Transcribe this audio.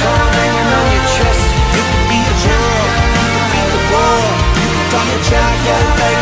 crown hanging on your chest. You could be the world, you could be the You be